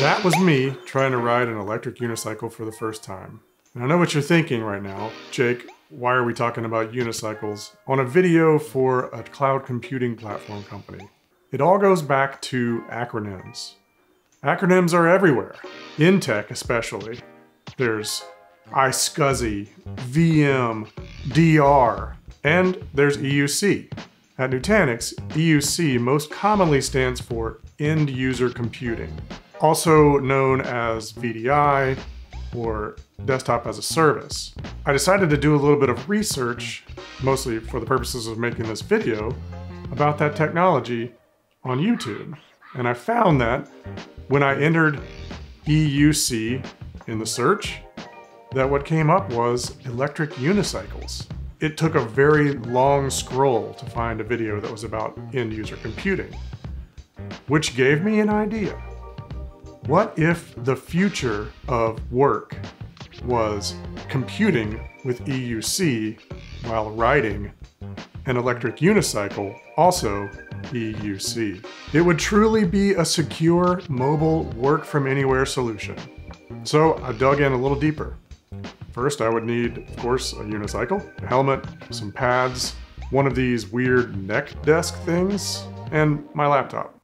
That was me trying to ride an electric unicycle for the first time. And I know what you're thinking right now. Jake, why are we talking about unicycles on a video for a cloud computing platform company? It all goes back to acronyms. Acronyms are everywhere, in tech especially. There's iSCSI, VM, DR, and there's EUC. At Nutanix, EUC most commonly stands for End User Computing, also known as VDI or Desktop as a Service. I decided to do a little bit of research, mostly for the purposes of making this video, about that technology on YouTube. And I found that when I entered EUC in the search, that what came up was electric unicycles. It took a very long scroll to find a video that was about end user computing, which gave me an idea. What if the future of work was computing with EUC while riding an electric unicycle, also EUC. It would truly be a secure, mobile, work from anywhere solution. So I dug in a little deeper. First, I would need, of course, a unicycle, a helmet, some pads, one of these weird neck desk things, and my laptop.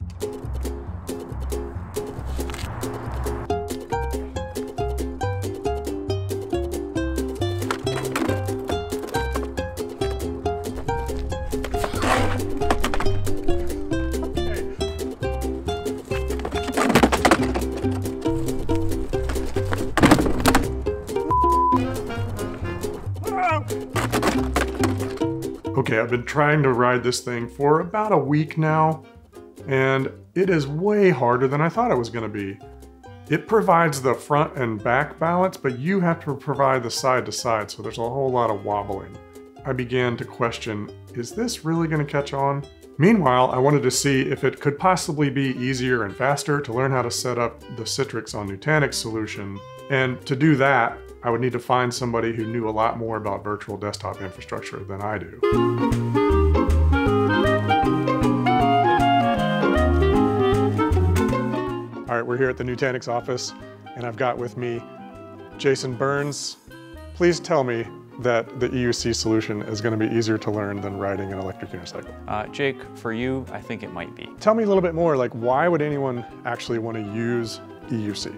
Okay, I've been trying to ride this thing for about a week now, and it is way harder than I thought it was gonna be. It provides the front and back balance, but you have to provide the side to side, so there's a whole lot of wobbling. I began to question, is this really gonna catch on? Meanwhile, I wanted to see if it could possibly be easier and faster to learn how to set up the Citrix on Nutanix solution. And to do that, I would need to find somebody who knew a lot more about virtual desktop infrastructure than I do. All right, we're here at the Nutanix office, and I've got with me Jason Burns. Please tell me that the EUC solution is going to be easier to learn than riding an electric unicycle. Uh, Jake, for you, I think it might be. Tell me a little bit more, like why would anyone actually want to use EUC?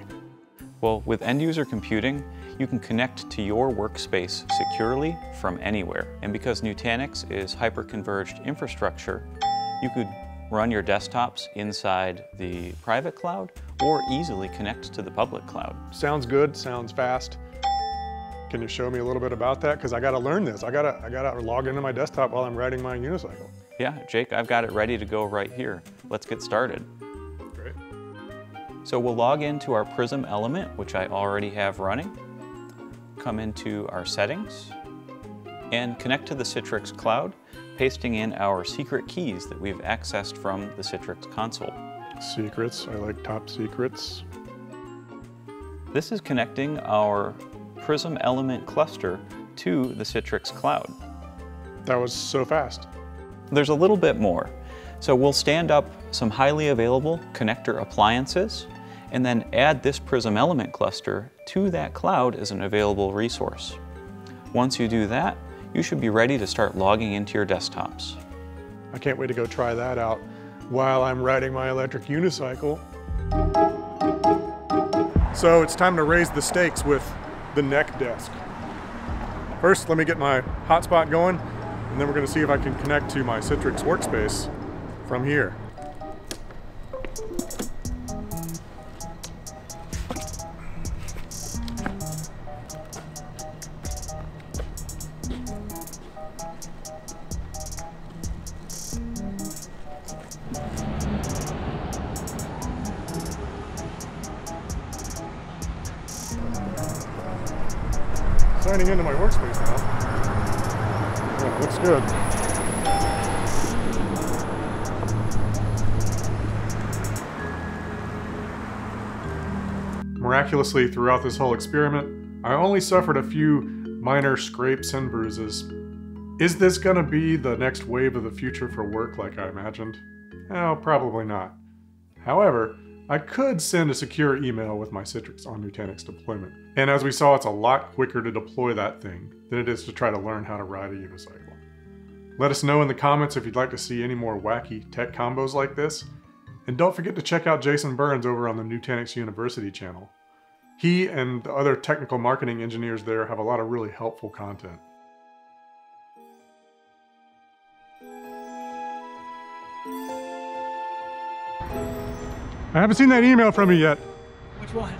Well, with end user computing, you can connect to your workspace securely from anywhere. And because Nutanix is hyper-converged infrastructure, you could run your desktops inside the private cloud or easily connect to the public cloud. Sounds good, sounds fast. Can you show me a little bit about that? Because I gotta learn this. I gotta, I gotta log into my desktop while I'm riding my unicycle. Yeah, Jake, I've got it ready to go right here. Let's get started. Great. So we'll log into our Prism element, which I already have running come into our settings and connect to the Citrix cloud, pasting in our secret keys that we've accessed from the Citrix console. Secrets, I like top secrets. This is connecting our Prism element cluster to the Citrix cloud. That was so fast. There's a little bit more. So we'll stand up some highly available connector appliances and then add this Prism element cluster to that cloud as an available resource. Once you do that, you should be ready to start logging into your desktops. I can't wait to go try that out while I'm riding my electric unicycle. So it's time to raise the stakes with the neck desk. First, let me get my hotspot going, and then we're gonna see if I can connect to my Citrix workspace from here. Signing into my workspace now. Yeah, looks good. Miraculously, throughout this whole experiment, I only suffered a few minor scrapes and bruises. Is this to be the next wave of the future for work like I imagined? Well, probably not. However, I could send a secure email with my Citrix on Nutanix deployment. And as we saw, it's a lot quicker to deploy that thing than it is to try to learn how to ride a unicycle. Let us know in the comments if you'd like to see any more wacky tech combos like this. And don't forget to check out Jason Burns over on the Nutanix University channel. He and the other technical marketing engineers there have a lot of really helpful content. I haven't seen that email from you yet. Which one?